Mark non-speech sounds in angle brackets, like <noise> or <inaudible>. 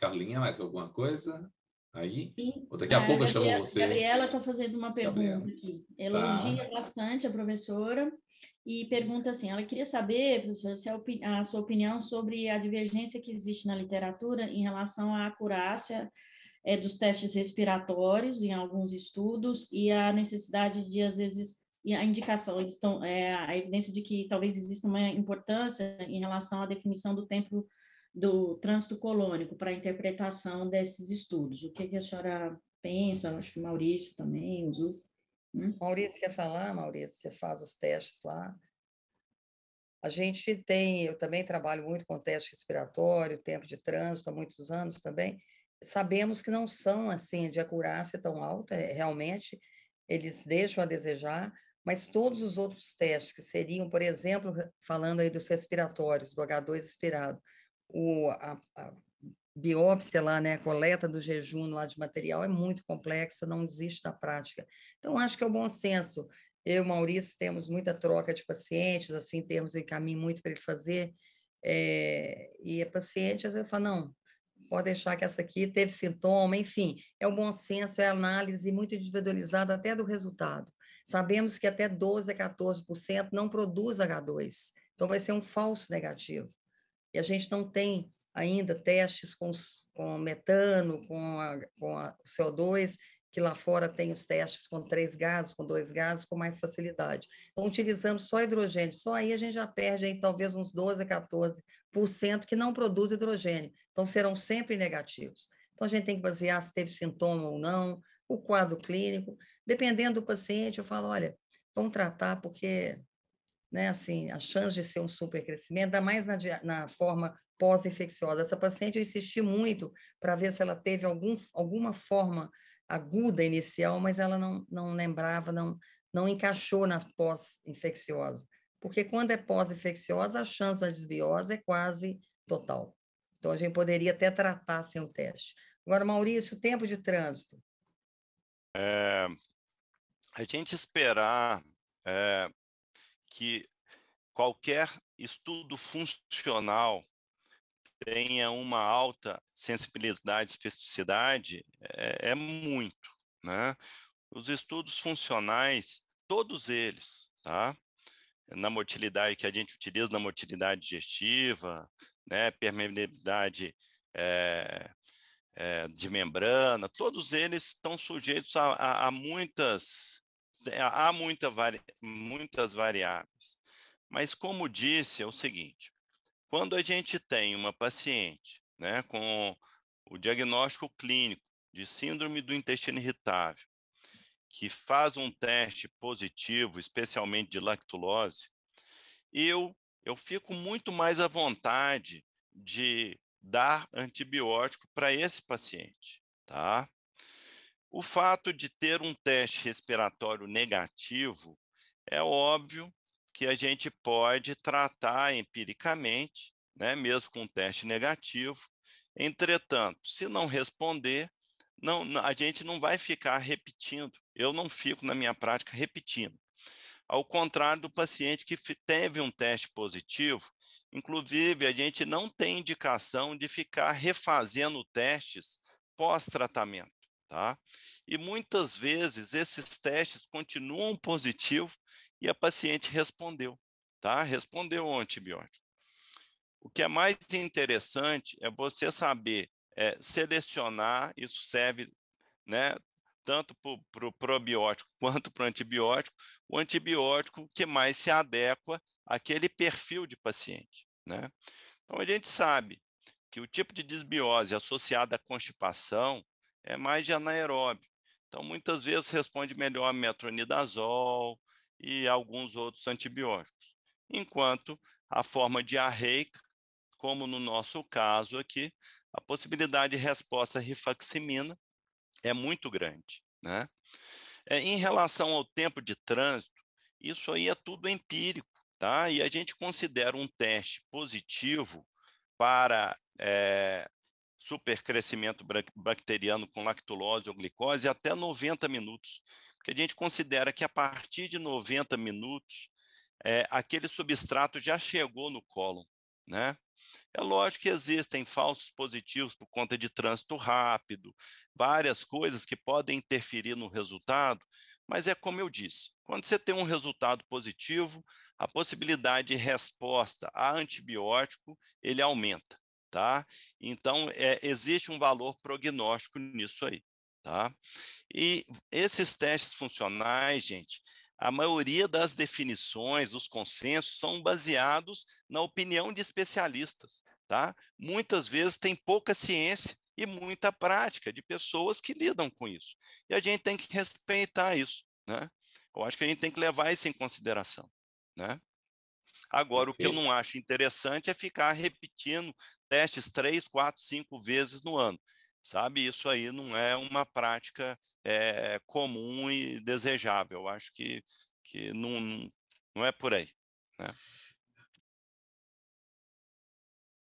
Carlinha, mais alguma coisa? Aí? Sim. Ou daqui a Ah, pouco eu chamo você. Gabriela está fazendo uma pergunta Gabriela. aqui. Elogia bastante a professora e pergunta assim: ela queria saber, professora, se a, a sua opinião sobre a divergência que existe na literatura em relação à acurácia eh, dos testes respiratórios em alguns estudos e a necessidade de, às vezes, e a indicação, eles estão, é, a evidência de que talvez exista uma importância em relação à definição do tempo do trânsito colônico para a interpretação desses estudos. O que, que a senhora pensa? Acho que o Maurício também, Zu. Hum? Maurício quer falar, Maurício? Você faz os testes lá. A gente tem, eu também trabalho muito com teste respiratório, tempo de trânsito há muitos anos também. Sabemos que não são assim de acurácia tão alta, é, realmente eles deixam a desejar, mas todos os outros testes que seriam, por exemplo, falando aí dos respiratórios, do H2 expirado, o, a, a biópsia lá, né, a coleta do jejum lá de material é muito complexa, não existe na prática. Então, acho que é o bom senso. Eu e Maurício temos muita troca de pacientes, assim, temos em caminho muito para ele fazer, eh, e a paciente às vezes fala, não, pode deixar que essa aqui teve sintoma, enfim, é o bom senso, é a análise muito individualizada até do resultado. Sabemos que até 12 a 14% não produz H2, então vai ser um falso negativo. E a gente não tem ainda testes com, com metano, com, a, com a CO2, que lá fora tem os testes com três gases, com dois gases, com mais facilidade. Então, utilizando só hidrogênio, só aí a gente já perde aí, talvez uns 12 a 14% que não produz hidrogênio. Então, serão sempre negativos. Então, a gente tem que basear se teve sintoma ou não, o quadro clínico. Dependendo do paciente, eu falo, olha, vamos tratar porque, né, assim, a chance de ser um supercrescimento, ainda mais na, na forma pós-infecciosa. Essa paciente, eu insisti muito para ver se ela teve algum, alguma forma aguda inicial, mas ela não, não lembrava, não, não encaixou na pós-infecciosa. Porque quando é pós-infecciosa, a chance da desbiose é quase total. Então, a gente poderia até tratar sem o teste. Agora, Maurício, tempo de trânsito. É, a gente esperar é, que qualquer estudo funcional tenha uma alta sensibilidade e especificidade é, é muito, né? Os estudos funcionais, todos eles, tá? Na motilidade que a gente utiliza na motilidade digestiva, né? Permeabilidade é, é, de membrana, todos eles estão sujeitos a, a, a muitas há muita vari, muitas variáveis. Mas como disse, é o seguinte: quando a gente tem uma paciente, né, com o diagnóstico clínico de síndrome do intestino irritável, que faz um teste positivo, especialmente de lactulose, eu eu fico muito mais à vontade de dar antibiótico para esse paciente, tá? O fato de ter um teste respiratório negativo é óbvio que a gente pode tratar empiricamente, né, mesmo com um teste negativo. Entretanto, se não responder, não, a gente não vai ficar repetindo. Eu não fico na minha prática repetindo. Ao contrário do paciente que teve um teste positivo, inclusive a gente não tem indicação de ficar refazendo testes pós-tratamento, tá? E muitas vezes esses testes continuam positivos e a paciente respondeu, tá? Respondeu ao antibiótico. O que é mais interessante é você saber é, selecionar, isso serve, né, tanto para o probiótico <laughs> quanto para o antibiótico, o antibiótico que mais se adequa àquele perfil de paciente. Né? Então, a gente sabe que o tipo de desbiose associada à constipação é mais de anaeróbio. Então, muitas vezes responde melhor a metronidazol e alguns outros antibióticos. Enquanto a forma diarreica, como no nosso caso aqui, a possibilidade de resposta rifaximina é muito grande. Né? É, em relação ao tempo de trânsito, isso aí é tudo empírico, tá? E a gente considera um teste positivo para é, supercrescimento bacteriano com lactulose ou glicose até 90 minutos, porque a gente considera que a partir de 90 minutos, é, aquele substrato já chegou no cólon, né? É lógico que existem falsos positivos por conta de trânsito rápido, várias coisas que podem interferir no resultado, mas é como eu disse, quando você tem um resultado positivo, a possibilidade de resposta a antibiótico, ele aumenta, tá? Então, é, existe um valor prognóstico nisso aí, tá? E esses testes funcionais, gente, a maioria das definições, os consensos, são baseados na opinião de especialistas, tá? Muitas vezes tem pouca ciência e muita prática de pessoas que lidam com isso. E a gente tem que respeitar isso, né? Eu acho que a gente tem que levar isso em consideração, né? Agora, o que eu não acho interessante é ficar repetindo testes três, quatro, cinco vezes no ano, sabe? Isso aí não é uma prática é, comum e desejável. Eu acho que, que não, não é por aí. Né?